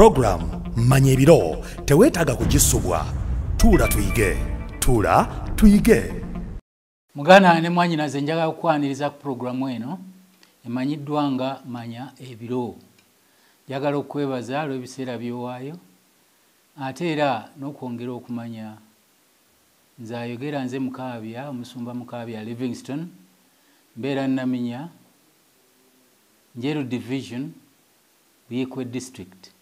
pulogulaamu manya ebiro teweetaaga kugisubwa. Tuula tuyige tuula tuyige. Muganda ne mwanyinaze njagala okukwaniriza ku puroguramu eno emanyiddwa nga manya ebiro. Njagala okwebaza lw'ebiseera byowaayo ate era n'okwongera okumanya. Nze ayogera nze mukaabya omusumba mukaabya livingston mbeera naminya njeru division buyikwe district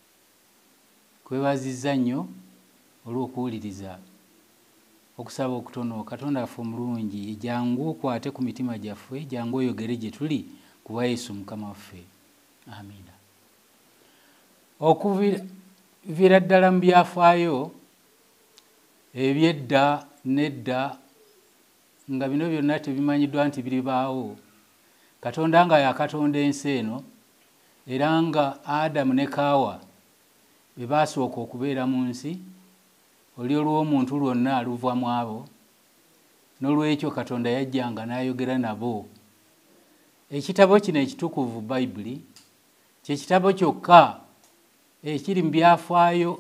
kwebazizza nnyo olw'okuwuliriza okusaba okutono katonda affe omulungi jangu okwate ku mitima gyaffe jangu oyogere gye tuli kuba yesu mukama waffe. Amiina. Okuviira ddala mu byafaayo ebyedda nedda nga bino byonna tebimanyiddwa nti biribaawo. Katonda nga yakatonda ensi eno era nga adamu ne kaawa bwe basooka okubeera mu nsi oli olw'omuntu lwonna luva mu abo n'olwekyo katonda yajjanga n'ayogera nabo. Ekitabo kino ekitukuvu bayibuli kyekitabo kyokka ekiri mu byafaayo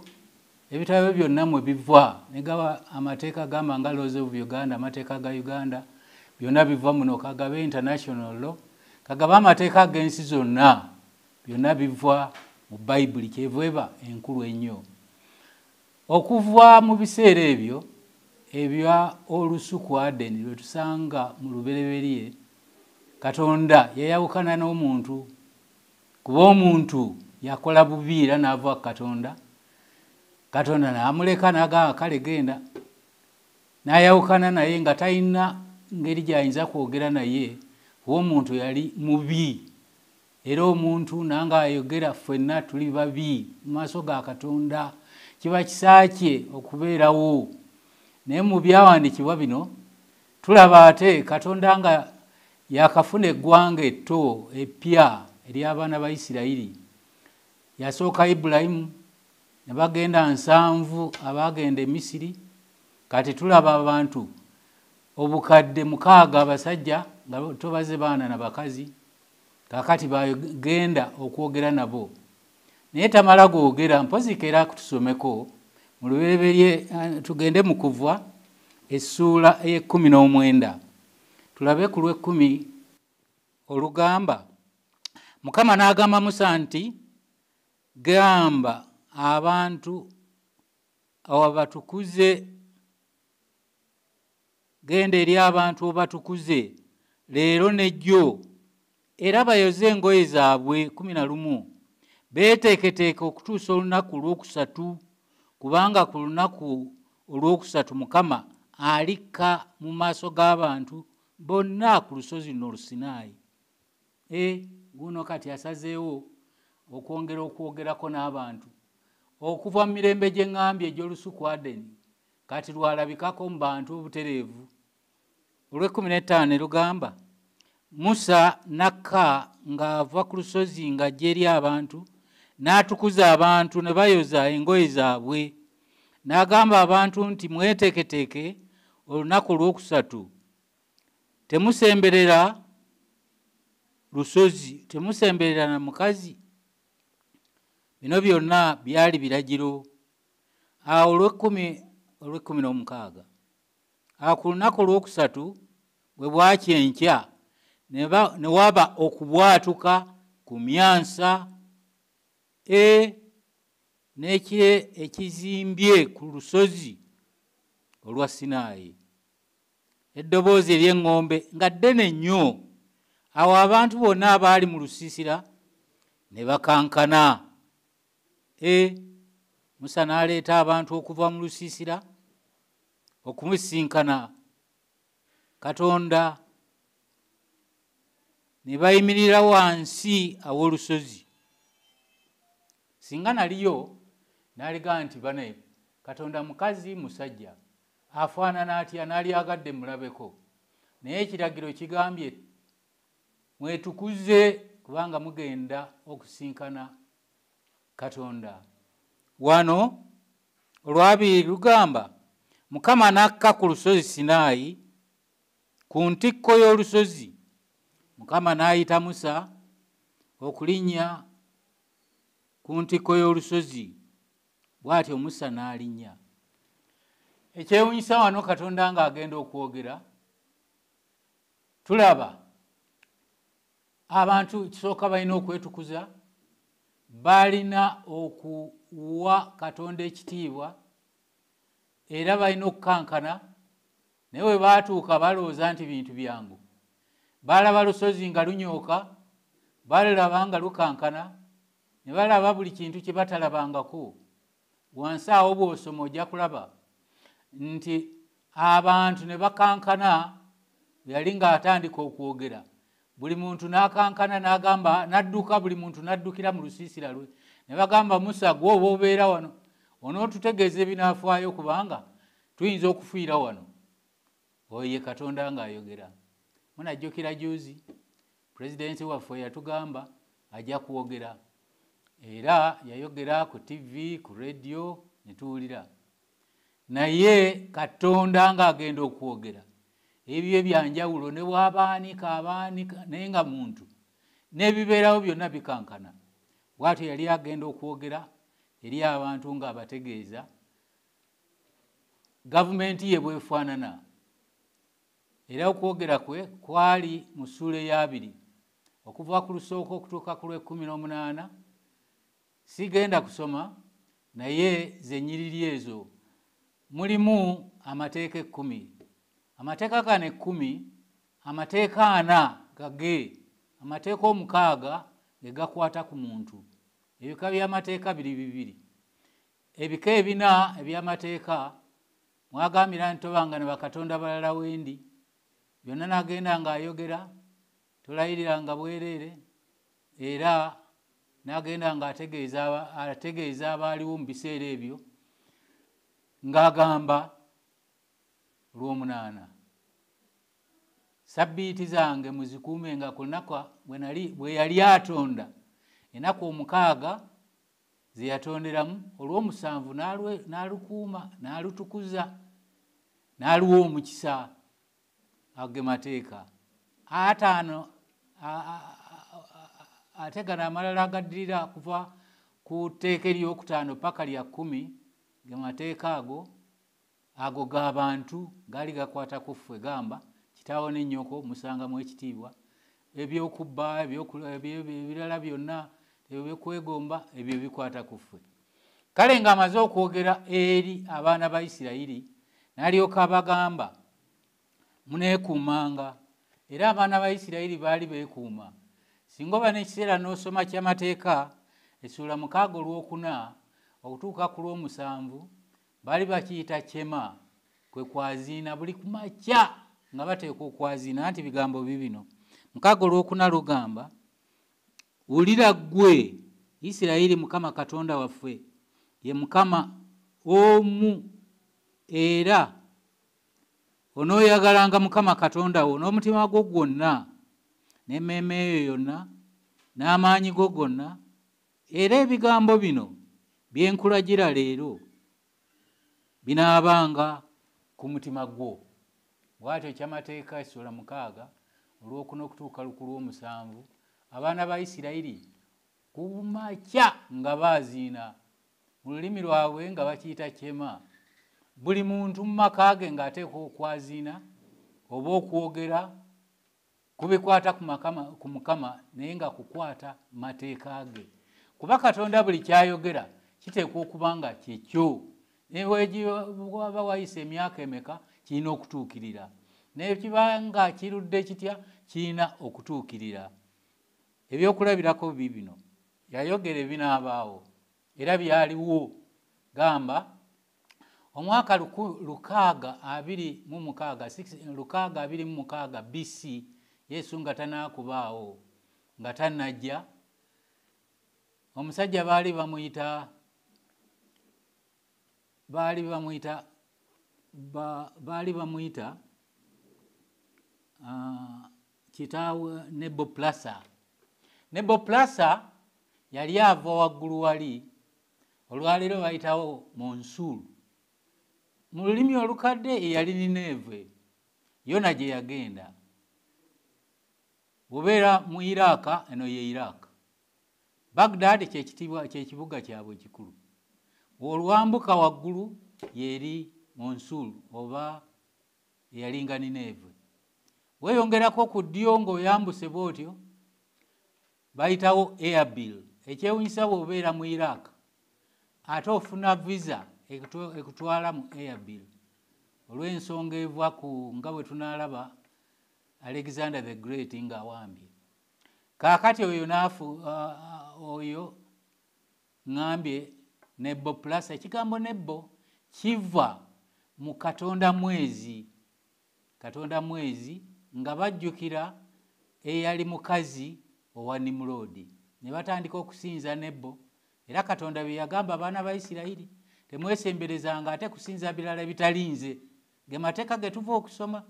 ebitabo byonna mwe biva negaba amateeka gamba nga laws of uganda amateeka ga uganda byonna biva muno kagabe international law kagaba amateeka g'ensi zonna byonna biva mu bayibuli kyeva eba enkulu ennyo. Okuva mu biseera ebyo ebya olusuku adeni lwe tusanga mu lubereberye katonda yayawukana n'omuntu kuba omuntu yakola bubi era n'ava katonda katonda n'amuleka n'agamba kale genda n'ayawukana naye nga talina ngeri gyayinza kwogera naye kuba omuntu yali mubi era omuntu nanga ayogera ffenna tuli babi mu maaso ga katonda kiba kisaakye okubeerawo. Naye mu byawandiikibwa bino tulaba ate katonda nga yakafuna eggwanga etto epya ery'abaana ba isirayiri. Yasooka ibulayimu ne bagenda nsanvu abaagenda emisiri kati tulaba abantu obukadde mukaaga abasajja nga tobaze baana na bakazi kakati bagenda okwogera nabo. Naye tamala googera mpozikeera kutusomeko. Mu lubereberye tugende mu kuva essuula ey'ekkumi n'omwenda. Tulabe ku lw'ekkumi olugamba. Mukama n'agamba musa nti gamba abantu abatukuze genda eri abantu obatukuze leero nejjo era bayoze engoye zaabwe kumi na lumu beeteeketeeke okutuusa olunaku olwokusatu kubanga ku lunaku olwokusatu mukama alikka mu maaso g'abantu bonna ku lusozi luno olusinaayi e guno kati asazeewo okwongera okwogerako n'abantu. Okuva mu mirembe gye ŋŋambye egy'olusuku adeni kati lwalabikako mu bantu obutereevu. Olw'ekkumi n'ettaano erugamba musa nakka ng'ava ku lusozi ng'ajja eri abantu n'atukuza abantu ne bayoza engoye zaabwe. N'agamba abantu nti mweteeketeeke olunaku olwokusatu. Temusemberera lusozi temusemberera na mukazi? Bino byonna byali biragiro. Awo olwekumi olwekumi n'omukaaga awo ku lunaku olwokusatu bwe bwakyenkya ne waba okubwatuka ku myansa e n'ekire ekizimbye ku lusozi olwa sinaayi eddoboozi ery'eŋŋombe nga ddene nnyo. Awo abantu bonna abaali mu lusiisira ne bakankana. E musa n'aleeta abantu okuva mu lusiisira okumusisinkana katonda ne bayimirira wansi aw'olusozi. Singa naliyo naligamba nti bane katonda mukazi musajja afaanana atya naalyagadde mulabeko? Naye ekiragiro kigambye mwetukuze kubanga mugenda okusinkana katonda. Wano olwabiri lugamba mukama n'akka ku lusozi sinaayi ku ntikko y'olusozi mukama n'ayita musa okulinnya ku ntikko y'olusozi bw'atyo musa n'alinnya. Ekyewunyisa wano katonda ng'agenda okwogera tulaba abantu kisooka balina okwetukuza balina okuwa katonda ekitiibwa era balina okukankana naye bwe baatuuka balowooza nti bintu byangu balaba lusozi nga lunyooka balulaba nga lukankana ne balaba buli kintu kye batalabangako. Wansi awo bw'osoma ojja kulaba nti abantu ne bakankana yali ng'atandika okwogera. Buli muntu n'akankana n'agamba n'adduka buli muntu n'addukira mu lusiisira lwe. Ne bagamba musa gwe oba obeera wano onootutegeeza ebinaafaayo kubanga tuyinza okufiira wano. Oyo ye katonda ng'ayogera munajjukira juzi pulezidenti waffe yatugamba ajja kwogera. Era yayogera ku tv ku rediyo ne tuwulira. Naye katonda ng'agenda okwogera. Ebyo ebyanjawulo ne bwabaanika abaanika naye nga muntu n'ebibeerawo byonna bikankana. Bwatyo yali agenda okwogera eri abantu ng'abategeeza. Gavumenti ye bwefaanana era okwogera kwe kwali mu ssuula eyabiri okuva ku lusooka okutuuka ku lwekumi n'omunaana sigenda kusoma naye zenyiriri ezo. Mulimu amateeka ekkumi. Amateeka gano ekkumi amateeka ana gage amateeka omukaaga ge gakwata ku muntu. Ebika byamateeka biri bibiri. Ebika ebina ebyamateeka mwagambira nti tobanga ne bakatonda balala wendi byonna nagenda ngaayogera tolayiriranga bwereere era nagenda nga ategeeza abaaliwo mu biseera ebyo ng'agamba lwomunaana sabbiiti zange muzikuumenga ku lunaku bwe yali atonda enaku omukaaga ze yatonderamu olw'omusanvu n'alukuuma n'alutukuza n'aluwa omukisa age mateeka ataano ate gano amalala agaddirira kuva ku tteeka eryokutaano paka lya kkumi ge mateeka ago ago g'abantu gaali gakwata ku ffe gamba kitaawo n'ennyoko musangamu ekitiibwa. Ebyokubba ebirala byonna ebyokwegomba ebyo bikwata ku ffe. Kale ng'amaze okwogera eri abaana ba isirayiri n'alyoka abagamba muneekuumanga. Era abaana ba isirayiri baali beekuuma. Singa oba n'ekiseera n'osoma kyamateeka essuula mukaaga olwokuna okutuuka ku lw'omusanvu baali bakiyita kyema kwe kwaziina buli kumakya nga bateeka okwaziina nti bigambo bibino mukaaga olwokuna lugamba wulira ggwe isirayiri mukama katonda waffe ye mukama omu era onooyagalanga mukama katonda wo n'omutima gwo gwonna n'emmeeme eyo yonna n'amaanyi go gonna era ebigambo bino byenkulagira leero binaabanga ku mutima gwo. Bwatyo kyamateeka essula mukaaga olwokuna okutuuka ku lw'omusanvu abaana ba isirayiri kumakya nga baaziina. Mu lulimi lwabwe nga bakiyita kyema buli muntu mu maka ge ng'ateeka okwaziina oba okwogera kubikwata ku mukama naye nga kukwata mateeka ge. Kuba katonda buli kyayogera kiteekwa okuba nga kyekyo newaba wayisa emyaka emeka kirina okutuukirira. Nekiba nga kirudde kitya? Kirina okutuukirira. Ebyokulabirako bibino yayogera ebinaabaawo era byaliwo. Gamba omwaka lukaaga abiri mu mukaaga lukaaga abiri mu mukaaga bc yesu nga tanaakubaawo nga tanajja omusajja baali bamuyita baali bamuyita baali bamuyita kitaawe nebo plasa nebo plasa yali ava waggulu wali olwaleero bayitawo monsuulu mu lulimi olukadde eyali nineeve yona gye yagenda. Bubeera mu iraaka eno ye iraaka bagdad kyekibuga kyabwe ekikulu olwambuka waggulu yeri monsuulu oba eyalinga nineeve weeyongerako ku ddyo ng'oyambuse bwotyo bayitawo airbill ekyewunyisa bw'obeera mu iraaka ate ofuna visa ekutwala mu airbill olw'ensonga eva ku nga bwe tunaalaba alexander the great ng'awambye. Kaakati oyo naafu oyo ŋŋambye nebo plus ekigambo nebo kiva mu katonda mwezi katonda mwezi nga bajjukira eyali mukazi owa nimuloodi ne batandika okusinza nebo era katonda bye yagamba abaana ba isirayiri temwesemberezanga ate kusinza birala bitalinze ge mateeka ge tuva okusoma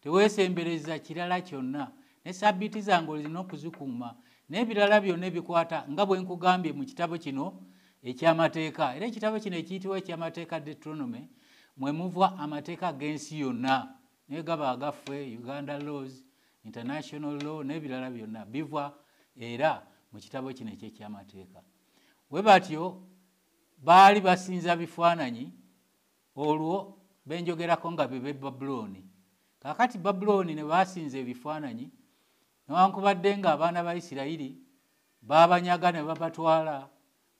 teweesembereza kirala kyonna. Ne sabbiiti zange olina okuzikuuma n'ebirala byonna ebikwata nga bwe nkugambye mu kitabo kino ekyamateeka. Era ekitabo kino ekiyitibwa ekyamateeka deuteronome mwe muva amateeka g'ensi yonna. Naye gaba agaffe uganda laws international law n'ebirala byonna biva era mu kitabo kino ekyekyamateeka we batyo baali basinza bifaananyi olwo benjogerako nga bebe babulooni. Kakati babulooni ne basinza ebifaananyi newankubadde nga abaana ba isirayiri babanyaga ne babatwala.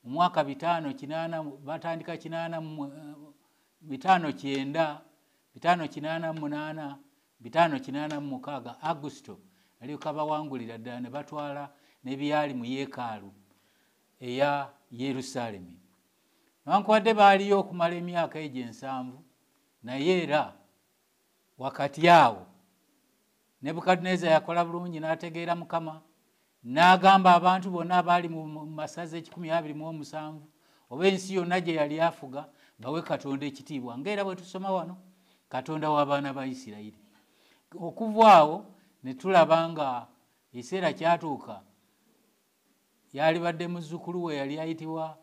Mu mwaka bitaano kinaana batandika kinaana bitaano kyenda bitaano kinaana munaana bitaano kinaana mumukaaga agusto alyoka bawangulira ddala ne batwala n'ebyali mu yeekaalu eya yerusaalemi newankubadde baaliyo okumala emyaka egyo ensanvu naye era wakati awo nebukaduneza yakola bulungi n'ategeera mukama n'agamba abantu bonna abaali mu masaza ekikumi abiri mu omusanvu oba ensi yonna gye yali afuga bawe katonda ekitiibwa. Ngaera bwe tusoma wano katonda w'abaana ba isirayiri. Okuva awo ne tulaba nga ekiseera kyatuuka yalibadde muzzukulu we yali ayitibwa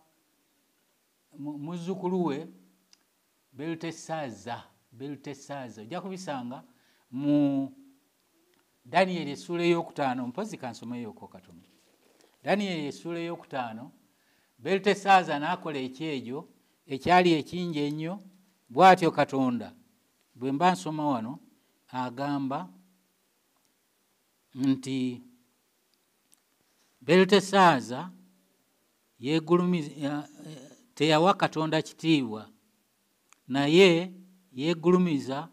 muzzukulu we belutesaaza belutesaaza ojja kubisanga mu daniyeri essuula eyokutaano mpozi kansomeyooko katono daniyeri essuula eyokutaano belutesaaza n'akola ekyejo ekyali ekingi ennyo bw'atyo katonda bwe mba nsoma wano agamba nti belutesaaza yegulumiza teyawa katonda kitiibwa. Naye yegulumiza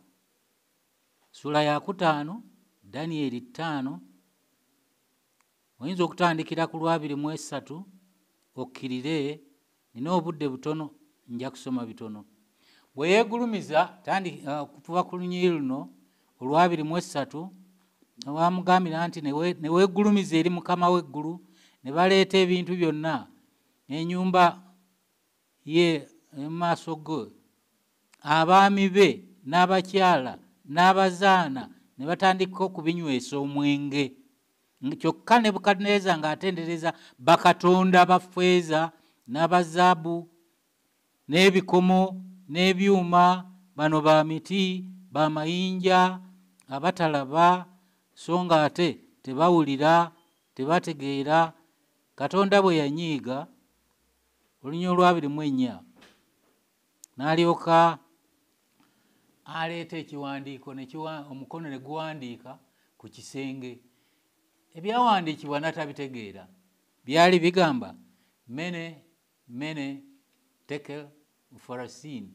sula ya kutaano daniyeri ttaano oyinza okutandikira ku lwabiri mu esatu okkirire nina obudde butono nja kusoma bitono. Bwe yeegulumiza kuva ku lunyiri luno olwabiri mu esatu wamugambira nti ne weegulumiza eri mukama w'eggulu ne baleeta ebintu byonna n'enyumba ye mumaaso ge abaami be n'abakyala n'abazaana ne batandika okubinywesa omwenge kyokka nebukadneeza ng'atendereza bakatonda bafeeza n'abazaabu n'ebikomo n'ebyuma bano ba miti bamayinja abatalaba. So nga ate tebawulira tebategeera. Katonda bwe yanyiiga olunya olwabiri mu ennya. N'alyoka aleeta ekiwandiiko omukono ne guwandiika ku kisenge. Ebyawandiikibwa natabitegeera byali bigamba mene mene tekel farasin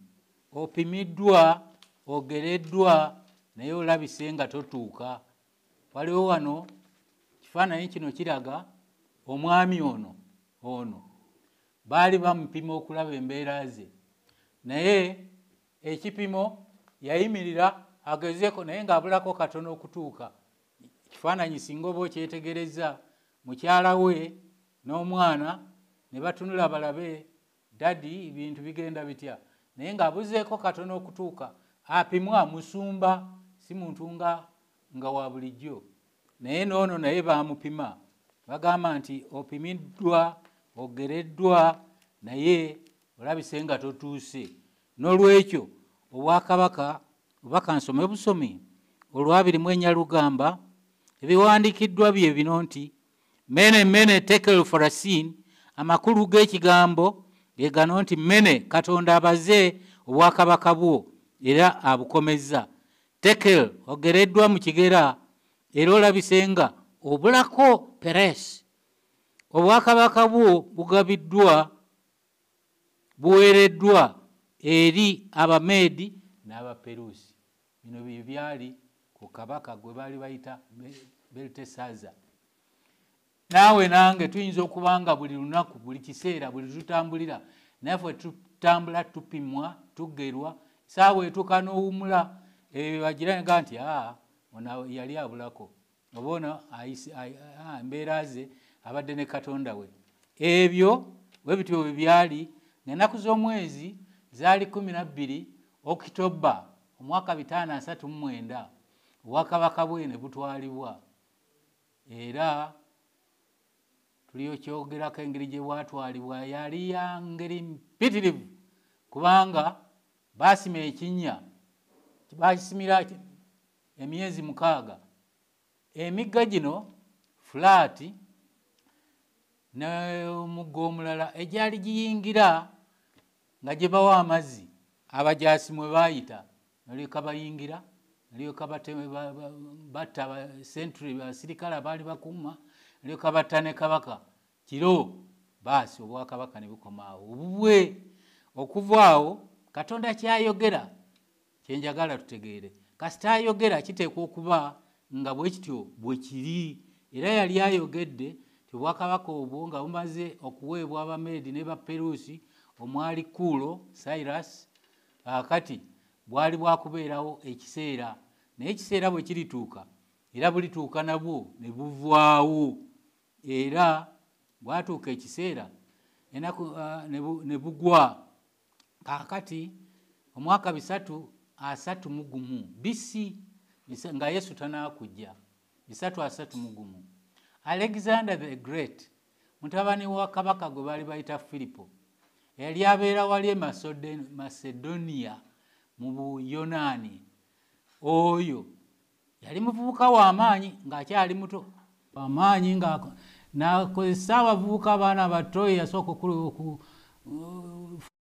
opimiddwa ogereddwa naye olabise nga totuuka. Waliwo wano kifaananyi kino kiraga omwami ono ono baali bamupima okulaba embeera ze. Naye ekipimo yayimirira agezeeko naye ng'abulako katono okutuuka. Ekifaananyi singa oba okyetegereza mukyala we n'omwana ne batunula balabe dadi ebintu bigenda bitya? Naye ng'abuzeeko katono okutuuka apimwa musumba si muntu nga nga wa bulijjo. Naye noono naye bamupima bagamba nti opimiddwa ogereddwa naye olabise nga totuuse. N'olwekyo obwakabaka oba kansome busome olwabirimu enyalugamba ebiwandiikiddwa bye bino nti mene mene tekel forasin amakulu g'ekigambo ge gano nti mene katonda abaze obwakabaka bwo era abukomezza. Tekel ogereddwa mu kigera era olabise nga obulako peresi obwakabaka bwo bugabiddwa buweereddwa eri abameedi n'abaperusi. Bino bye byali ku kabaka gwe baali bayita beltesaza. Naawe nange tuyinza okuba nga buli lunaku buli kiseera buli tutambulira naffe tutambula tupimwa tugerwa saawa etuuka n'owumula bagiraga nti aa ono yali abulako. Oba ono embeera ze abadde ne katonda we. Ebyo bwe bityo bwe byali ngaenaku z'omwezi zaali kumi nabbiri okitoba omwaka bitaano asatu mu mwenda obwakabaka bwe ne butwalibwa. Era tulyokyogerako engeri gye bwatwalibwa yali ya ngeri mpitirivu kubanga basima ekinnya bakisimira emyezi mukaaga. Emigga gino fulaati n'omugga omulala egyali giyingira nga gye bawa amazzi abajasi mwe baayita nalyoka bayingira nalyoka batta century basirikale abaali bakuuma nalyoka batta ne kabaka. Kiro baasi obwakabaka ne bukomaawo obubwe okuva awo katonda kyayogera kyenjagala tutegeere. Kasita ayogera kiteekwa okuba nga bwe kityo bwe kiri era yali ayogedde ti obwakabaka obwo nga bumaze okuweebwa abameedi ne baperusi omwali kuulo cyrus akati bwali bwakubeerawo ekiseera. Naye ekiseera bwe kirituuka era bulituuka nabwo ne buvaawo era bwatuuka ekiseera enaku ne bugwa. Kakati omwaka bisatu asatu mu gumu bisi nga yesu tanakujja bisatu asatu mu gumu alexander the great mutabani wa kabaka gwe baali bayita filipo yali abeera wali e macedonia mu buyonaani oyo yali muvubuka w'amaanyi ng'akyali muto amaanyi nakozesa abavubuka abaana bato yasooka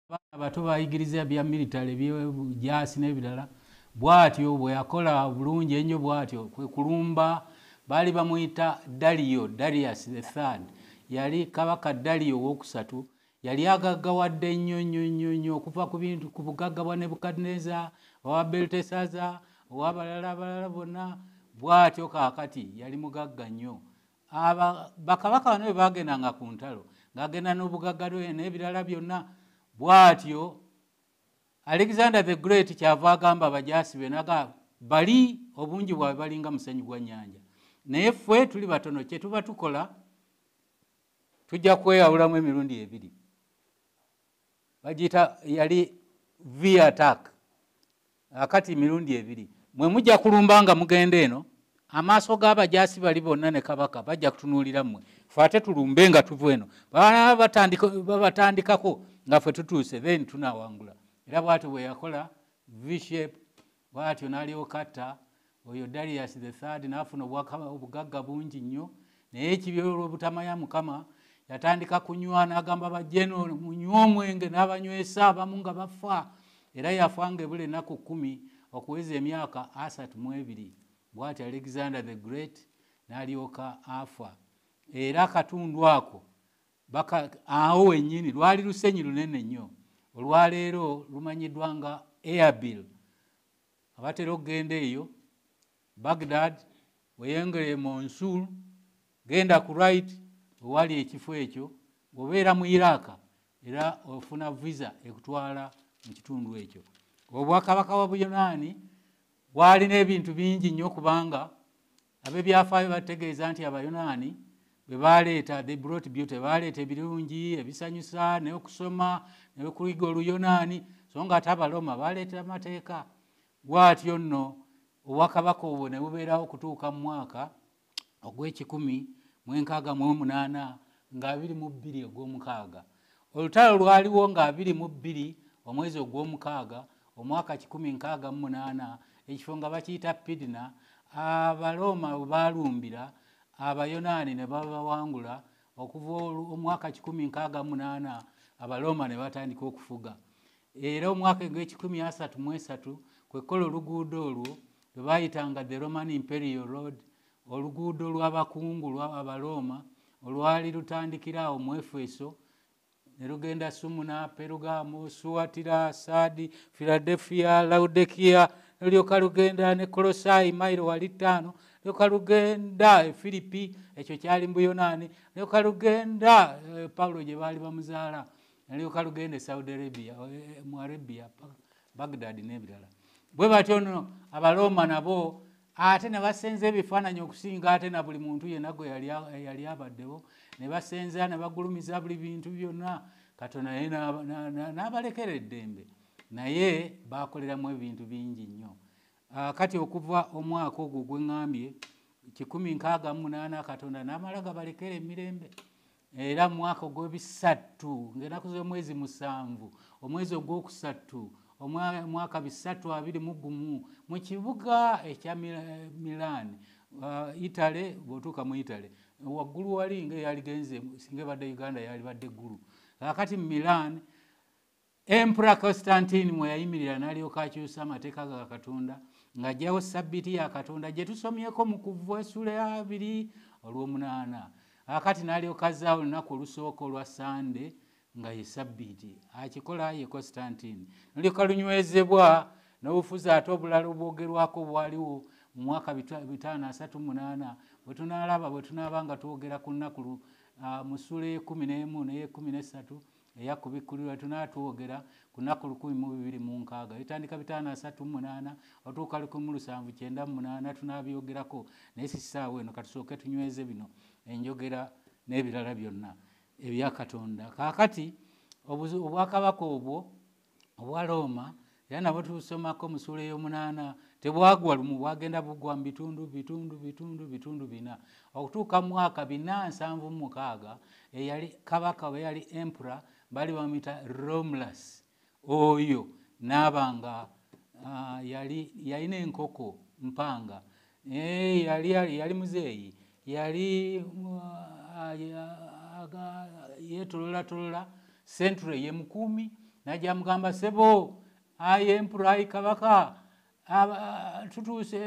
abaana bato bayigiriza bya military byebujasi n'ebirala. Bw'atyo bwe yakola bulungi ennyo bw'atyo kwe kulumba baali bamuyita daliyo darius the third. Yali kabaka daliyo owokusatu yali agaggawadde nnyo nnyo nnyo nnyo okuva ku bintu ku bugagga bwa nebukadneza owa beltesaza owabalala abalala bonna. Bw'atyo kaakati yali mugagga nnyo. Bakabaka bano bwe bagendanga ku ntalo ng'agenda n'obugagga n'ebirala byonna. Bw'atyo alexander the great kyava agamba abajasi be naga bali obungi bwabwe balinga musenyu gwa nnyanja naye ffe tuli batono kye tuba tukola tujja kweyawulamu emirundi ebiri. Bagiyita yali v attack. Akati mirundi ebiri. Mwe mujja kulumba nga mugenda eno amaaso g'abajasi bali bonna ne kabaka bajja kutunuulira mmwe. Fe ate tulumbe nga tuva eno. Babatandikako nga ffe tutuuse then tunawangula. Era bwatyo bwe yakola vshape bwatyo n'alyokatta oyo darius the third n'afuna obugagga bungi nnyo. Naye ekibyolwa obutamanya mukama yatandika kunywa n'agamba bajeno munywa omwenge n'abanywesa abamu nga bafa. Era yafa nga ebula ennaku kumi okuweza emyaka asatu mu ebiri. Bwati alexander the great n'alyoka afa. Era akatundu ako awo wennyini lwali lusenyi lunene nnyo. Olwaleero lumanyiddwa nga airbill abatera okugenda eyo bagdad weyengere monsul genda ku right owali ekifo ekyo obeera mu iraka era ofuna visa ekutwala mu kitundu ekyo. Obwakabaka wa buyonaani bwalina ebintu bingi nnyo kubanga abebyafaayo bategeeza nti abayonaani bwe baleeta the brought beauty baleeta ebirungi ebisanyusa neokusoma nekuyiga oluyonaani so nga ate abaloma baleetera amateeka. Bwatyo nno obwakabaka obwo ne bubeerawo okutuuka mu mwaka ogw'ekikumi mwenkaaga mu omunaana nga abiri mu bbiri ogw'omukaaga. Olutalo lwaliwo nga abiri mu bbiri omwezi ogw'omukaaga omwaka 168 ekifo nga bakiyita pidina abalooma we balumbira abayonaani ne babawangula okuva omwaka 168 abalooma ne batandika okufuga. Era omwaka gw'ekikumi asatu mu esatu kwekola oluguudo olwo lwe bayitanga the roman imperial road oluguudo lw'abakungu lwa abalooma olwali lutandikira awo mu efeso ne lugenda sumuna perugamo suwatira saadi philadelphia laudekia nolyoka lugenda ne kolosai mairo wali ttaano lyoka lugenda e filipi ekyo kyali mu buyonaani lyoka lugenda eh, pawulo gye baali bamuzaala nalyoka lugenda e saudi arabia eh, mu arabia bagdad n'ebirala bwe batyo no abalooma nabo ate ne basenza ebifaananyi okusinga ate na buli muntu yenna gwe yali abaddewo ne basenza ne bagulumiza buli bintu byonna. Katonda naye n'aba- na- na- n'abalekera eddembe. Naye bakoleramu ebintu bingi nnyo. Ah, kati okuva omwaka ogwo gweŋŋambye kikumi nkaaga mu munaana katonda n'amala gabalekera emirembe. Era mu mwaka ogwebisatu ngaenaku z'omwezi musanvu omwezi ogwokusatu omwa- mwaka bisatu abiri mu gumu mu kibuga ekya Mila- milan uh, itale bw'otuuka mu itale waggulu wali nga eyaligenze singa ebadde uganda yali badde eggulu. Kakati mu milan empura constantine mwe yayimirira n'alyoka akyusa amateeka ga katonda ng'ajjawo sabbiiti ya katonda gye tusomyeko mu kuva esula abiri olw'omunaana. Akati n'alyoka azaawo olunaku olusooka olwa sande nga ye sabbiiti. Akikola ye constantine. Nolyoka lunywezebwa n'obufuzi ate obulala obwogerwako bwaliwo mu mwaka bita- bitaano asatu munaana. Bwe tunaalaba bwe tunaaba nga twogera ku nnaku mu ssula ey'ekumi n'emu n'ey'ekumi n'essatu eyakubikkulirwa tunaatwogera ku nnaku lukumi mu bibiri mu nkaaga. Bitandika bitaano asatu munaana otuuka lukumi mu lusanvu kyenda mu munaana tunaabyogerako naye sisaawa eno katusooke tunyweze bino enjogera n'ebirala byonna ebya katonda kaakati obwakabaka obwo obwa looma era nabwo tusomako mu ssuula ey'omunaana tebwagwa lumu bwagenda bugwa mu bitundu bitundu bitundu bitundu bina. Okutuuka mwaka bina nsanvu mu mukaaga eyali kabaka we yali empura bali bamuyita romulus. Oyo n'abanga ah, yali yalina enkoko mpanga. Yali muzeeyi. Yali yeetololatolola century ye mukuumi najja mugamba sebo ayi empura ayi kabaka aba- tutuuse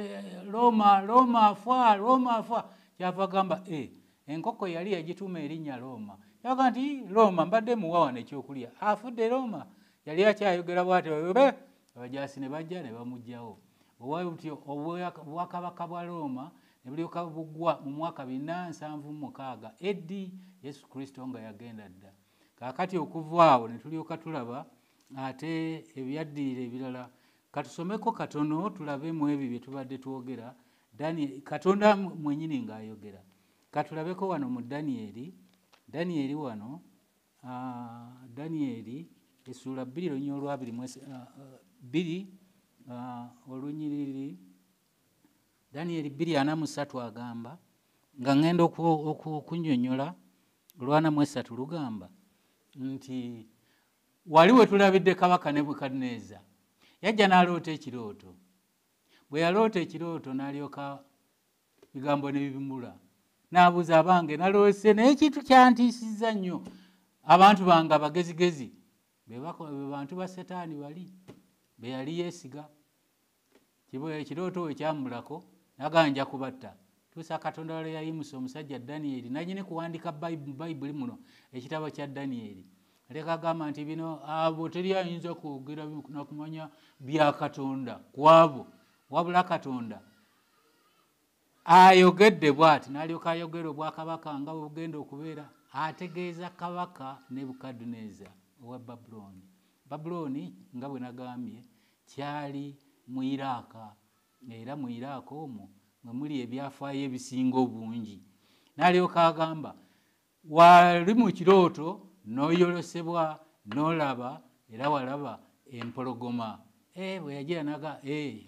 roma roma afa roma afa kyava agamba e enkoko yali yagituma erinnya roma. Yaga nti roma mbadde muwa wano ekyokulya afudde roma yali akyayogera bwati obe abajasi ne bajja ne bamugjawo obwatyo obwakabaka bwa roma ne bulyoka bugwa mu mwaka bina nsanvu mu mukaaga eddi yesu kristo nga yagenda dda. Kaakati okuva awo ne tulyoka tulaba ate ebyaddirira ebirala katusomeko katono tulabe mu ebyo bye tubadde twogera katonda mwenyini ng'ayogera. Katulabeko wano mu daniyeri daniyeri wano daniyeri essuula bbiri olunyi olwabiri mu esi- ah, ah, bbiri ah, olunyiriri daniyeri bbiri ana mu ssatu agamba nga ŋŋenda oku- oku- okunnyonnyola olwana mu esatu lugamba nti wali we tulabidde kabaka nebukadneeza yajja n'aloota ekirooto. Bwe yaloota ekirooto n'alyoka bigambo ne bibimula n'abuuza abange naloose naye ekintu kyantiisizza nnyo abantu bange abagezigezi be bantu ba setaani bali be yali yeesiga. Kibo- ekirooto we kyamulako naganja kubatta. Tuusa katonda wala yayimusa omusajja daniyeri nanyini kuwandika Bayibu- bayibuli muno ekitabo kya daniyeri aleka agamba nti bino abo teri ayinza kwogera nakumanya bya katonda kwabo wabula katonda ayogedde bw'ati n'alyoka ayogera obwakabaka nga bwe bugenda okubeera ategeeza kabaka nebukadduneeza owa babulooni. Babulooni nga bwe nagambye kyali mu iraaka era mu iraaka omwo mwe muli ebyafaayo ebisinga obungi. N'alyoka agamba wali mu kirooto n'oyolosebwa n'olaba era walaba empologoma. Eh, bwe yagira naga eh,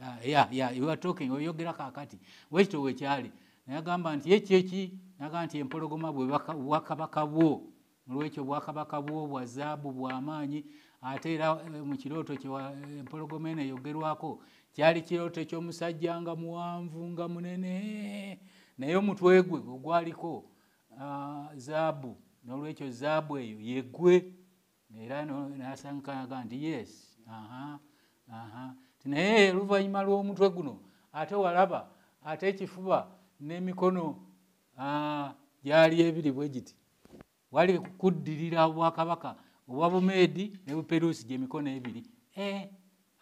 talking oyogera kakati wekito wekyali nayagamba nti ekyeki naga nti empologoma bwe baka- bwakabaka bwo. Mulwekyo obwakabaka bwo bwa zaabu bwamaanyi ate era eh, mu kirooto empologoma eno eyogerwako kyali kirooto ekyomusajja nga muwanvu nga munene naye omutwe gwe ogwaliko zaabu. Nolwekyo zaabu eyo yegwe era nasankaga nti yes aha, aha. Ti naye oluvanyuma lw'omutwe guno ate walaba ate ekifuba n'emikono gyali ebiri bwe giti. Wali kuddirira obwakabaka obwa bumeedi ne buperusi gyemikono ebiri. E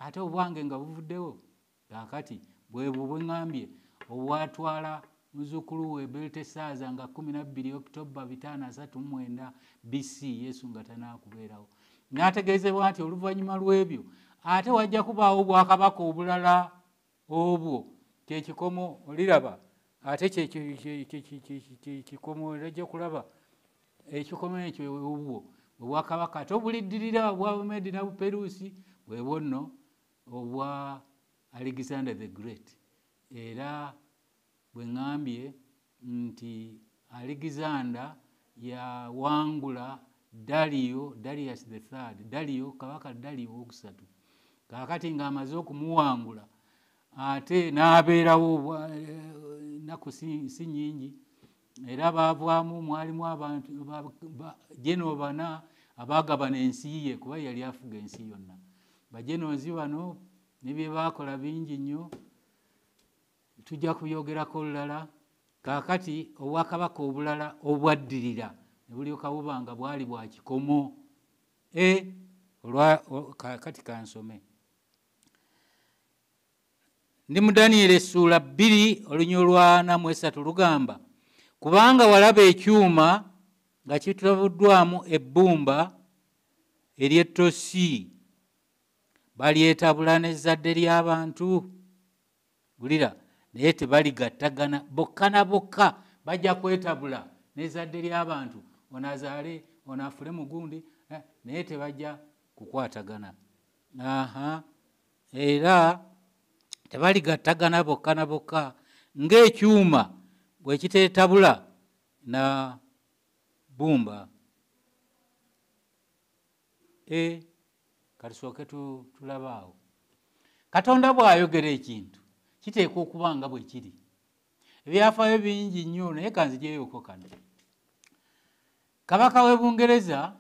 ate obwange nga buvuddewo kakati bwebwo bweŋŋambye obwatwala muzukulu we beltesaaza nga 12 oktoba 539 bc yesu nga tanakubeerawo nategeezebwa nti oluvannyuma lw'ebyo ate wajja kubaawo obwakabaka obulala obwo kyekikomo oliraba ate kikomo erajja kulaba ekikomo ekyo obwo obwakabaka ate obuliddirira obwa bumedi na buperusi bwebwo nno obwa alexander the great. Era bwe ŋŋambye nti alexander yawangula daliyo darius the third daliyo kabaka daliyo owokusatu kakati ng'amaze okumuwangula ate n'abeerawo ennaku si nyingi era baavaamu mwalimu abantu ba- ba- jeno bana abaagabana ensi ye kuba yali afuga ensi yonna. Bajenozi bano ne bye baakola bingi nnyo. Tujja kubyogerako olulala. Kaakati obwakabaka obulala obwaddirira ne bulyoka buba nga bwali bwa kikomo. E kaakati kansome ndi mu daniyeli essuula bbiri olunyo lwana mu esatu lugamba kubanga walaba ekyuma nga kitabuddwamu ebbumba eryettosi balyetabula n'ezzadde ly'abantu. Bulira naye tebaligattagana bokka na bokka bajja kwetabula n'ezzadde ly'abantu. Ono azaale ono afule mugundi eh, naye tebajja kukwatagana. Aha era tebaligattagana bokka na bokka. Ng'ekyuma bwe kiteetabula na bbumba e katusooke tu- tulabe awo. Katonda bw'ayogera ekintu kiteekwa okuba nga bwe kiri. Ebyafaayo bingi nnyo naye kanzijeyoko kano. Kabaka w'e bungereza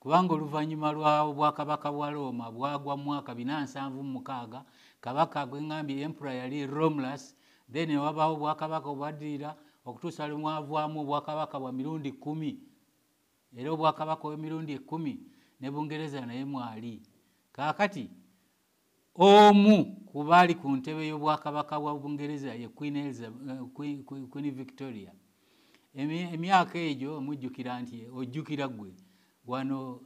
kubanga oluvannyuma lwa obwakabaka bwa roma bwagwa mu mwaka 476 kabaka gweŋŋambye empura yali romulus then newabaawo obwakabaka obwaddirira okutuusa lwe mwavaamu obwakabaka bwa mirundi kumi era obwakabaka obw'emirundi ekumi ne bungereza naye mwali. Kaakati omu ku baali ku ntebe y'obwakabaka bwa bungereza ye queen, eh, Queen- Queen- victoria. Emyaka egyo mujjukira nti ojjukira gwe wano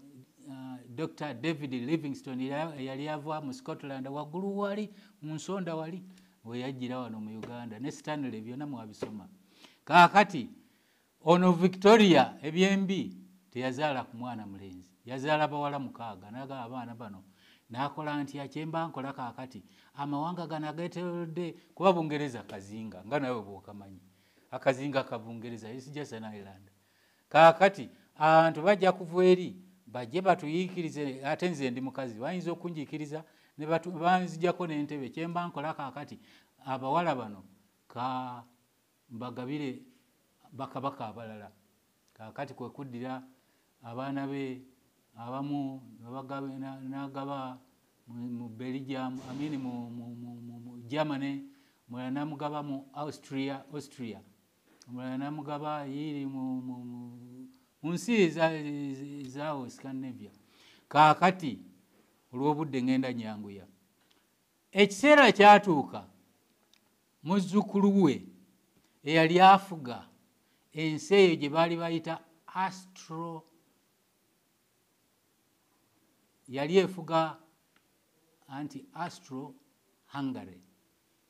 uh, dr david livingston era- yali ava mu scotland waggulu wali mu nsonda wali weyajjira wano mu uganda ne stanley byonna mwabisoma. Kaakati ono victoria ebyembi teyazaala ku mwana mulenzi yazaala bawala mukaaga naga abaana bano nakola nti akyemba nkola kaakati. Amawanga gano ageteredde kuba bungereza kazinga nga nawe bwokamanyi. Akazinga ka bungereza isijasa ireland kaakati abantu bajja kuva eri bajje batuyiikirize ate nze ndi mukazi bayinza okunjiikiriza banzijjako n'entebe. Kyemba nkola kaakati. Abawala bano ka mbagabire bakabaka abalala. Kaakati kwe kuddira abaana be abamu nagaba mu- belgium amini mu, germany mulala namugaba mu austria austria. Omulala namugaba yiri mu, nsi eza- ezaawo scandinavia. Kaakati olw'obudde ngenda nyanguya. Ekiseera kyatuuka muzzukulu we eyali afuga ensi eyo gye baali bayita astro yali efuga anti astro hungary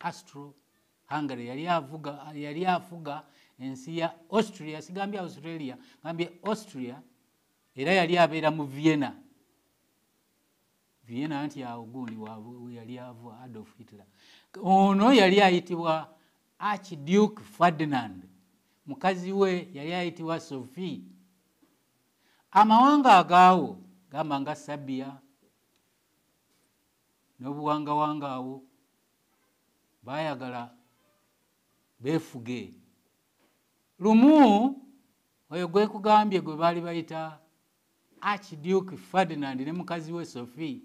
astro hungary yali avuga yali afuga ensi ya austria sigambye australia gambye austria era yali abeera mu vienna. Vienna anti awo gundi yali ava adolf hitler. Ono yali ayitibwa archduke ferdinand. Mukazi we yali ayitibwa sophie. Amawanga agaawo gamba nga sabiya n'obuwangawanga awo bayagala beefuge. Lumu oyo gwekugambye gwe baali bayita archduke ferdinand ne mukazi we sophie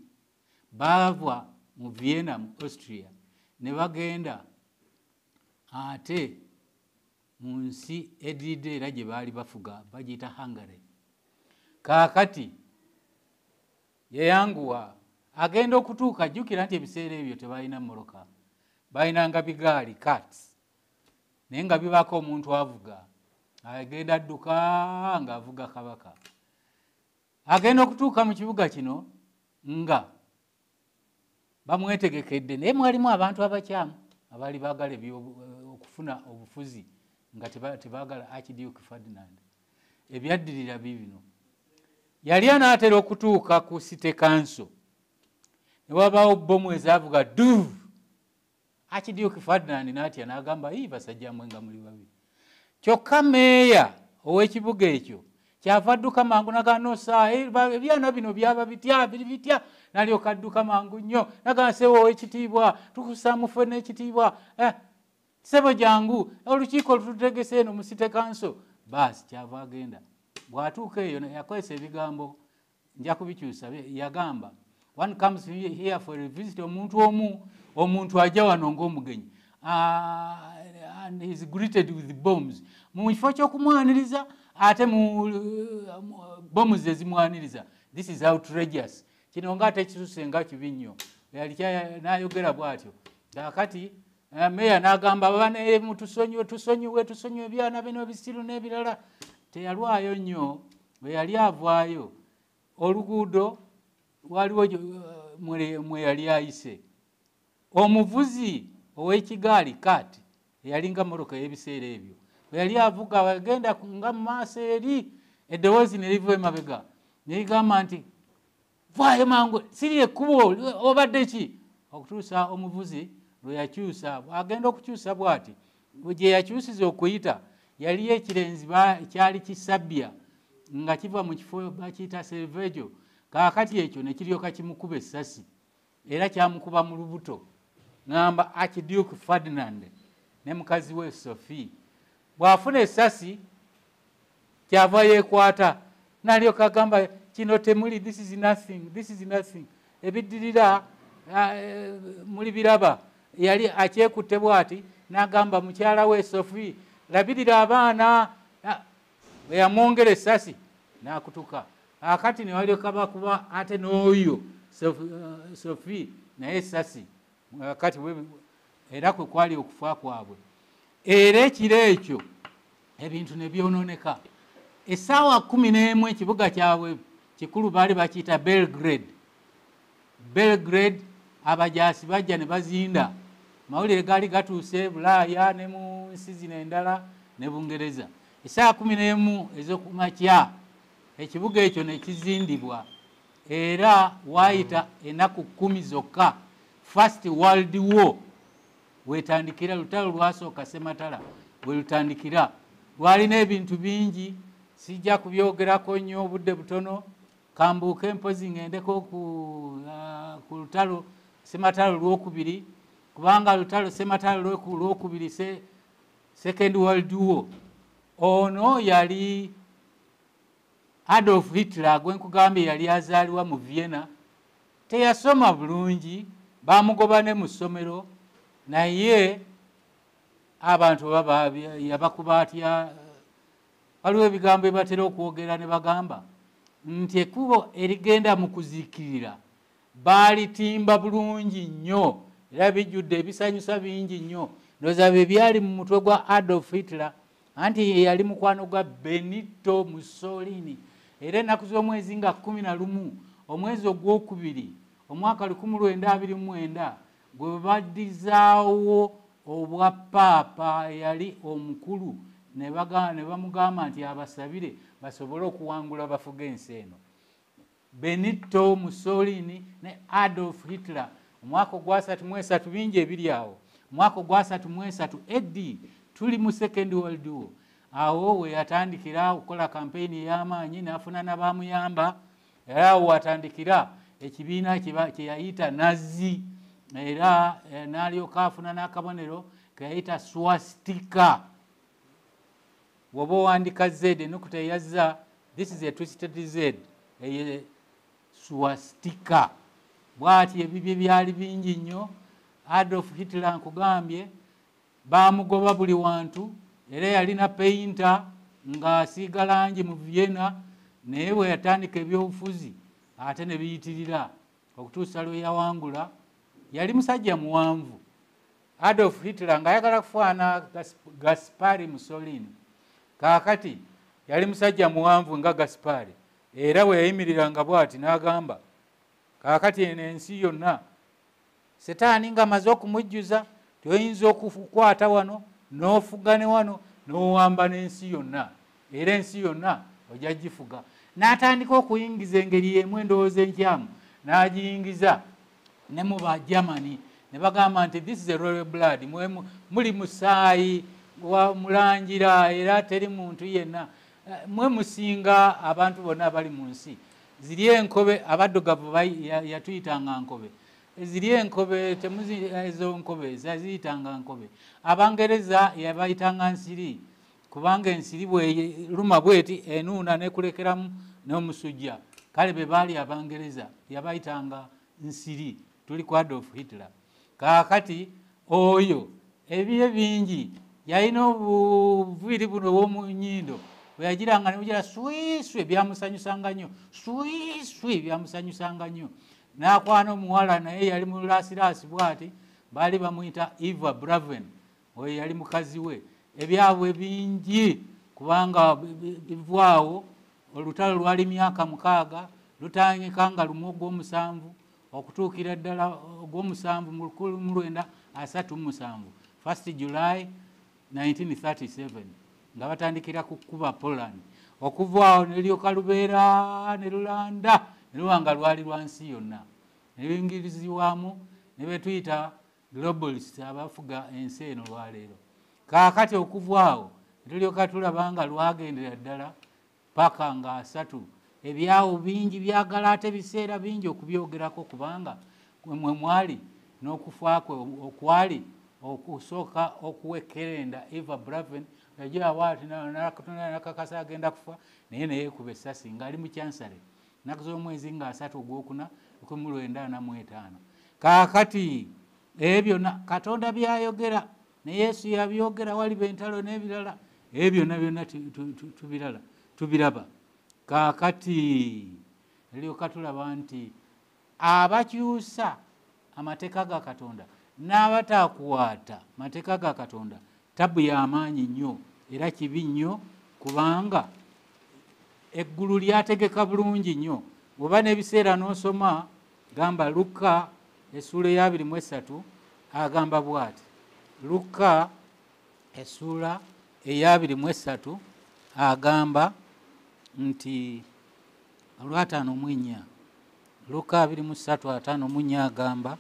baava mu vienna mu austria ne bagenda ate mu nsi edidde era gye baali bafuga bagiyita hungary. Kaakati yeyanguwa. Agenda okutuuka jjukira nti ebiseera ebyo tebalina moroka balinanga bigaali cats naye nga bibaako omuntu avuga agenda adduka ng'avuga kabaka. Agenda okutuuka mu kibuga kino nga bamwetegekedde naye mwalimu abantu abakyamu abaali baagala okufuna obufuzi nga tebaagala archduke ferdinand. Ebyaddirira bibino yali anaatera okutuuka ku city council. Ne wabaawo bomu ezavuga du archduke ferdinand naatya n'agamba ii basajjamwe nga muli babiri. Kyokka meeya ow'ekibuga ekyo kyava adduka mangu naganosa ebyana bino byaba bitya biri bitya? Nalyoka adduka mangu nnyo nagana sebo ow'ekitiibwa tukusaamu ffenna ekitiibwa eh, sebo jangu olukiiko lututegese eno mu city council. Baasi kyava agenda bw'atuuka eyo yakozesa ebigambo nja kubikyusa yagamba one comes here for a visit omuntu omu omuntu ajja wano ng'omugenyi. Uh, and is greeted with bombs. Mu kifo ky'okumwaniriza ate mu bombs ezimwaniriza this is outrageous. Kino nga ate kisuse nga kibi nnyo. Yali nayogera bw'atyo. Kakati meya n'agamba banemu tusonyiwe tusonyiwe tusonyiwe ebyana bino bisiru n'ebirala teyalwayo nnyo bwe yali avaayo oluguudo waliwo mwe yali ayise. Omuvuzi ow'ekigaali kati eyalinga moroka y'ebiseera ebyo bwe yali avuga agenda nga mu maaso eri eddoboozi ne liva emabega neligamba nti vaayo mangu siri ekkubo obadde ki? Okutuusa omuvuzi lwe yakyusa agenda okukyusa bw'ati gye yakyusiza okuyita yaliyo ekirenzi kyali kisabya nga kiva mu kifo bakiyita servejo kaakati ekyo ne kiryoka kimukuba essasi era kyamukuba mu lubuto. Ŋamba archduke ferdinand ne mukazi we sophie. Bw'afuna essasi kyava yeekwata. Nalyoka agamba kino temuli this is nothing this is nothing. Ebiddirira uh, muli biraba. Yali akyekutte bwati n'agamba mukyala we sophie labirira abaana yamwongera essasi n'akutuka. Akati ne walyoka bakuba ate n'oyo sophie naye essasi kati era kwe kwali okufa kwabwe. Era ekiro ekyo ebintu ne byononeka. Essaawa kumi n'emu ekibuga kyabwe kikulu baali bakiyita belgrade. Belgrade abajaasi bajja ne bazinda mawulire gaali gatuuse bulaaya ne mu nsi zino endala ne bungereza. Essaawa kumi n'emu ez'okumakya ekibuga ekyo ne kizindibwa. Era waayita ennaku kumi zokka first world war. Wetandikira lutalo lwasooka sematala bwe lutandikira. Lwalina ebintu bingi sijja kubyogerako nnyo obudde butono. Kambuuke mpozi ngendeko ku, uh, lutalo sematalo lwokubiri kubanga lutalo sematalo lwokubiri se, second world war ono yali adolf hitler gwenkugambye yali azaalibwa mu vienna teyasoma bulungi bamugoba ne mu ssomero naye abantu yabakuba atya waliwo ebigambo ebatera okwogera ne bagamba nti ekkubo erigenda mu kuziikirira baalitimba bulungi nnyo era bijjudde ebisanyusa bingi nnyo. Ndowooza bye byali mu mutwe gwa adolf hitler anti yeyali mukwano gwa benito mussolini. Era ennaku z'omwezi nga kumi na lumu omwezi ogwokubiri omwaka lukumi lwenda abiri mwenda gwe baddizaawo obwa paapa yali omukulu. Ne bamugamba nti abasabire basobole okuwangula bafuga ensi eno. Benito mussolini ne adolf hitler omwaka ogwasatu mwesatu bingi ebiri awo. Omwaka ogwasatu mwesatu edi tuli mu second world war. Awo weyatandikira okukola kampeyini ey'amaanyi n'afuna nabamuyamba. Era awo watandikira ekibiina kyeyayita nazzi era eh, n'alyoka afuna n'akabonero keyayita swastika. Bw'oba owandika z enukuta eyazza this is a twisted z eye swastika bwati ebibye byali bingi nnyo. Adolf hitler nkugambye bamugoba buli wantu era yalina peyinta ng'asiiga langi mu vienna naye bwe yatandika ebyobufuzi ate ne biyitirira okutuusa lwe yawangula yali musajja muwanvu. Adolf hitler ng'ayagala kufaana Gas- gaspari mussolini kaakati yali musajja muwanvu nga gaspari era bwe yayimiriranga bw'ati n'agamba kaakati eno ensi yonna. Setaani ng'amaze okumujjuza toyinza okukwata wano n'ofuga ne wano n'owamba n'ensi yonna. Era ensi yonna ojja gifuga. N'atandika okuyingiza engeri yemu endowooza enkyamu n'agiyingiza ne mu ba germany. Ne bagamba nti this is a royal blood. Muli musaayi wa mulangira era teri muntu yenna. Eh, mwe musinga abantu bonna abali mu nsi ziri enkobe abaddugavu yatuyitanga nkobe. Ziri enkobe temuzi ezo nkobe zaziyitanga nkobe. Abangereza yabayitanga nsiri kubanga ensiri bweruma bweti enuuna nekulekeramu n'omusujja. Kale be baali abangereza yabayitanga nsiri. Tuli ku adolf hitler. Kaakati oyo ebye bingi yalina obuviri buno obwomunyindo bweyagiranga nebugira swiswi byamusanyusanga nnyo swiswi byamusanyusanga nnyo nakwana omuwala naye yali mulasirasi bwati baali bamuyita eva braven oyo yali mukazi we. Ebyabwe bingi kubanga bi- bi- bivaawo olutalo lwali myaka mukaaga lutandika nga lumu ogwomusanvu okutuukira ddala ogwomusanvu mu lwenda asatu mu musanvu. 1 july 1937 nga batandikira ku kuba poland. Okuva awo nelyoka lubeera ne lulanda ne luba nga lwali lwa nsi yonna. Ne luyingirizibwamu ne betuyita globalist abafuga ensi eno lwaleero kaakati okuva awo tulyoka tulaba nga lwagendera ddala paka nga asatu. Ebyawo bingi byagala ate biseera bingi okubyogerako kubanga mwe mwali n'okufa kwe okwali okusooka okuwekerenda eva braven yagirawaati nakakasa agenda kufa naye neyekuba essasi ngaali mukyansale naku z'omwezi nga asatu ogwokuna lukumi lwenda ana mu etaano. Kaakati ebyo katonda byayogera ne yesu yabyogera waliba entalo n'ebirala ebyo byonna byonna tu- tu- tu- tubirala tubiraba. Kaakati eryoka tulaba nti abakyusa amateeka ga katonda n'abatakwata mateeka ga katonda tabu y'amaanyi nnyo era kibi nnyo kubanga eggulu lyategeka bulungi nnyo. Bw'oba n'ebiseera n'osoma gamba luka essuula eyabiri mu esatu agamba bw'ati luka essuula eyabiri mu esatu agamba nti olwataano mu ennya luka abiri mu ssatu ataano mu nnya agamba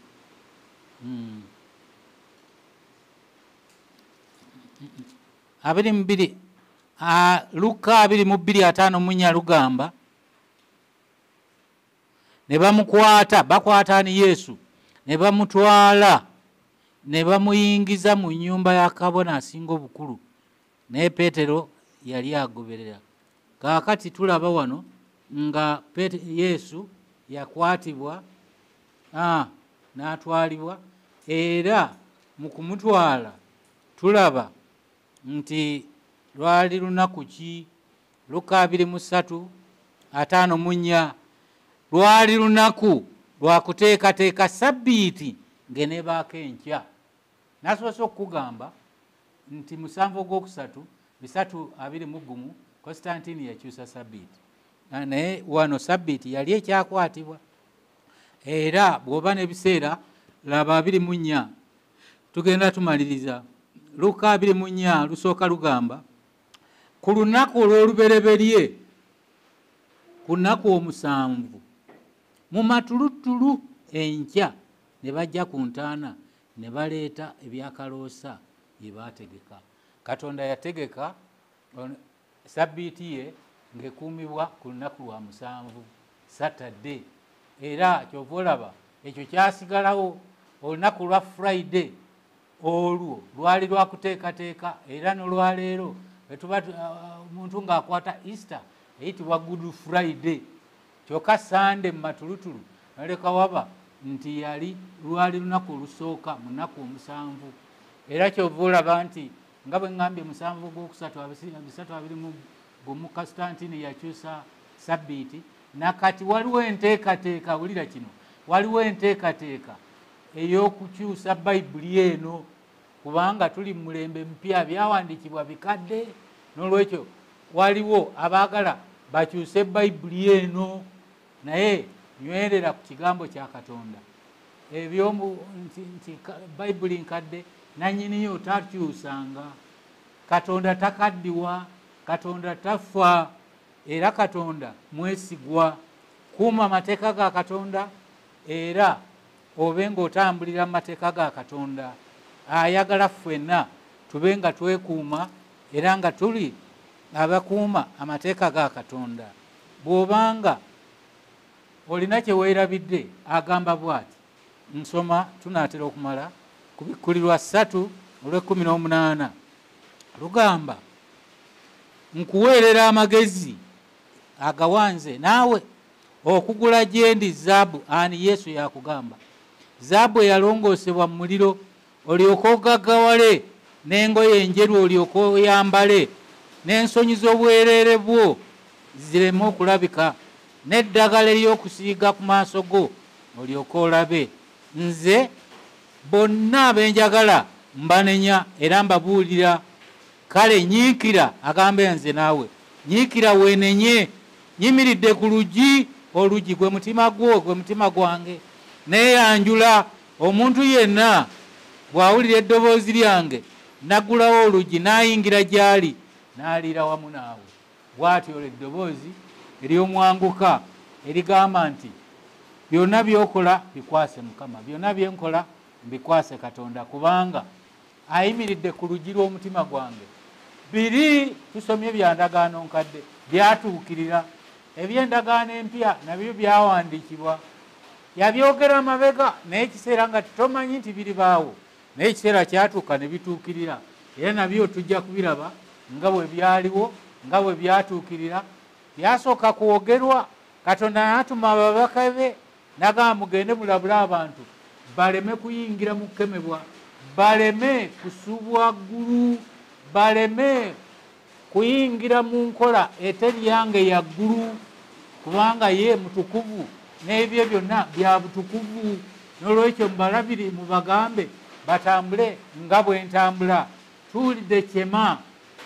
mm, abiri mu bbiri ah, luka abiri mu bbiri ataano mu nnya lugamba. Ne bamukwata bakwata ni yesu ne bamutwala ne bamuyingiza mu nnyumba ya kabona asinga obukulu. Naye peetero yali agoberera. Kaakati tulaba wano nga yesu yakwatibwa n'atwalibwa era mu kumutwala tulaba nti lwali lunaku ki? Luka abiri mu ssatu ataano mu nnya. Lwali lunaku lwakuteekateeka sabbiiti ng'enebaako enkya. Nasoose okukugamba nti musanvu ogwokusatu bisatu abiri mu gumu constantine yakyusa sabbiiti Na- naye wano sabbiiti yali ekyakwatibwa. Era bw'oba n'ebiseera laba abiri mu nnya. Tugenda tumaliriza luka abiri mu nnya lusooka lugamba ku lunaku olw'olubereberye ku lunaku omusanvu mu matulutulu enkya ne bajja ku ntaana ne baleeta ebyakaloosa bye baategeka. Katonda yategeka sabbiiti ye ng'ekuumibwa ku lunaku lwa musanvu saturday. Era kyova olaba ekyo kyasigalawo olunaku lwa friday olwo lwali lwakuteekateeka era nolwaleero etuba tu- ah, omuntu ng'akwata easter eyitibwa good friday kyokka sande mu matulutulu naleka waba nti yali lwali lunaku olusooka mu naku omusanvu. Era kyova olaba nti nga bwe ŋŋambye musanvu gwokusatu abiri mu gumu kasitantini yakyusa sabbiiti nakati waliwo enteekateeka wulira kino waliwo enteekateeka ey'okukyusa bayibuli eno kubanga tuli mu mulembe mpya byawandiikibwa bikadde. N'olwekyo waliwo abaagala bakyuse bayibuli eno naye nywerera ku kigambo kya katonda. Ebyomu nti, bayibuli nkadde nanyiniyo takyusanga. Katonda takaddiwa katonda tafa era katonda mwesigwa. Kuuma amateeka ga katonda era obe ngaotambulira mu mateeka ga katonda ayagala ffenna tube nga twekuuma era nga tuli abakuuma amateeka ga katonda. Bw'obanga olina kyeweerabidde agamba bw'ati nsoma tunaatera okumala kubikkulirwa ssatu olw'ekkumi n'omunaana. Lugamba nkuweerera amagezi agawanze naawe okugula gyendi zaabu ani yesu yakugamba zaabu eyalongoosebwa mu muliro olyoke ogaggawale n'engoye enjeru olyoke oyambale n'ensonyi z'obwereere bwo zireme okulabika n'eddagala ery'okusiiga ku maaso go olyoke olabe. Nze bonna abenjagala mbanenya era mbabuulira. Kale nyiikira agambe nze naawe nyiikira weenenye nyimiridde ku luggi oluggi gwe mutima gwo gwe mutima gwange neeyanjula omuntu yenna bw'awulira eddoboozi lyange naggulawo oluggi n'ayingira gy'ali n'aliira wamu naawe. Bw'atyo olwo eddoboozi ery'omwanguka erigamba nti byonna byokola bikwase mukama byonna byenkola mbikwase katonda kubanga ayimiridde ku luggi lw'omutima gwange. Biri tusomye byandagaano nkadde byatuukirira. Ebyendagaano empya nabyo byawandiikibwa yabyogera mabega naye ekiseera nga titomanyi nti biri baawo. Naye ekiseera kyatuuka ne bituukirira. Era nabyo tujja kubiraba nga bwe byaliwo nga bwe byatuukirira. Byasooka kwogerwa katonda natuma ababaka be nagamba mugende mulabule abantu baleme kuyingira mu kukemebwa baleme kusubwa ggulu baleme kuyingira mu nkola eteri yange yaggulu kubanga ye mutukuvu n'ebyo byonna bya butukuvu. N'olwekyo mubalabiri mubagambe batambule nga bwe ntambula. Tuwulidde kyema.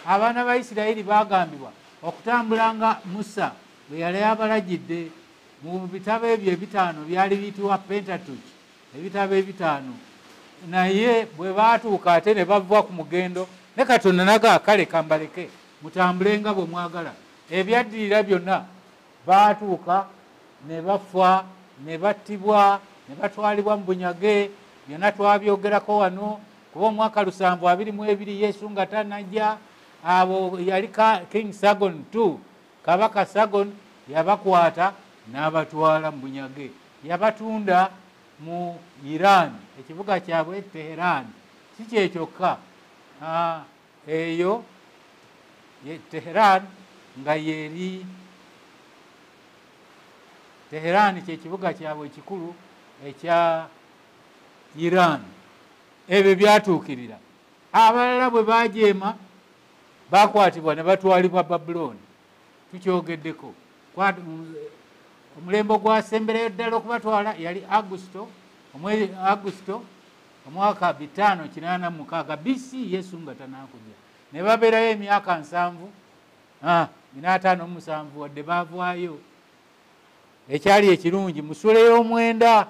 Abaana ba isirayiri bagambibwa okutambula nga musa bwe yali abalagidde mu bitabo ebyo ebitaano byali biyitibwa pentatuki ebitabo ebitaano. Naye bwe baatuuka ate ne bava ku mugendo ne katonda naga kale kambaleke mutambule nga bwe mwagala. Ebyaddirira byonna baatuuka ne bafa ne battibwa ne batwalibwa mu bunyage byonna twabyogerako wano kuba omwaka lusanvu abiri mu ebiri yesu nga tanajja abo yali king sagon t kabaka sagon yabakwata n'abatwala mu bunyage. Yabatunda mu iran ekibuga kyabwe teheran. Si kyekyokka Ah, eyo teheran nga yeri teheran kyekibuga kyabwe ekikulu ekya iran. Ebyo byatuukirira. Abalala bwe bajeema bakwatibwa ne batwalibwa babuloni tukyogeddeko. Omulembe ogwasembereyo ddala okubatwala yali agusto omwezi agusto omwaka bitaano kinaana mukaaga bisi yesu nga tanakuja ne babeerayo emyaka nsanvu ah, minaataano musanvu wadde baavaayo ekyali ekirungi musule y'omwenda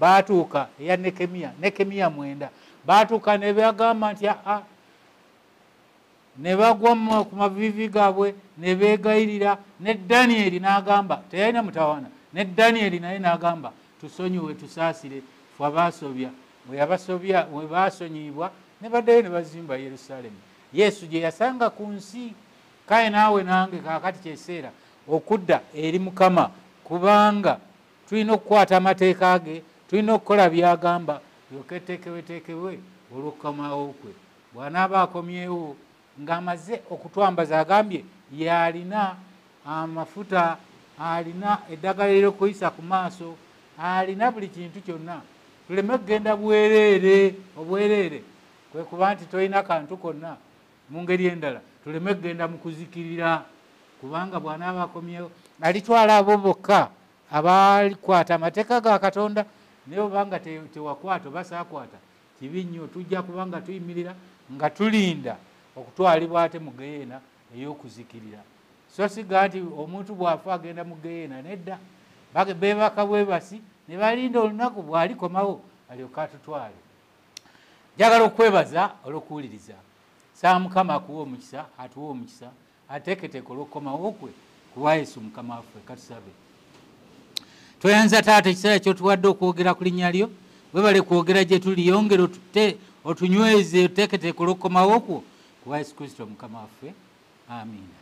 baatuuka eya nekemiya nekemiya mwenda. Baatuuka ne bagamba nti aa ne bagwa mu- ku mavivi gaabwe ne beegayirira. Ne danyeri n'agamba teyalina mutawaana. Ne danyeri naye n'agamba tusonyiwe tusaasire. Fe abaasobya bwe yabasobya bwe baasonyiyibwa ne baddayo ne bazimba yerusaalemi yesu gye yasanga ku nsi kale naawe nange kakati kyeseera okudda eri mukama kubanga tulina okukwata amateeka ge tulina okukola byagamba yoketekewetekewe olwokukomawo kwe. Bwanaaba akomyewo ng'amaze okutwambaza agambye yalina amafuta alina eddagala eryokuyisa ku maaso alina buli kintu kyonna. Tuleme kugenda bwereere obwereere kwe kuba nti tolina kantu konna mu ngeri endala. Tuleme kugenda mu kuzikirira kubanga bw'anaaba akomyewo alitwala abo bokka abalikwata amateeka ga katonda naye obanga te- tewakwata oba saakwata kibi nnyo. Tujja kubanga tuyimirira nga tulinda okutwalibwa ate mu geyeena ey'okuzikirira. So siga nti omuntu bw'afa agenda mu geyeena nedda Bage- beebaka bwebasi ne balinda olunaku bw'alikomawo alyoka atutwale. Njagala okwebaza olw'okuwuliriza. Saa mukama akuwa omukisa atuwa omukisa ateeketeeka olw'okukomawo kwe kuwa yesu mukama waffe katusabe tweyanza taata ekiseera kyotuwadde okwogera ku linnya lyo webale kwogera gye tuli yongera otute- otunyweze oteeketeeka olw'okukomawo kwo kuwa yesu kristo mukama waffe. Amiina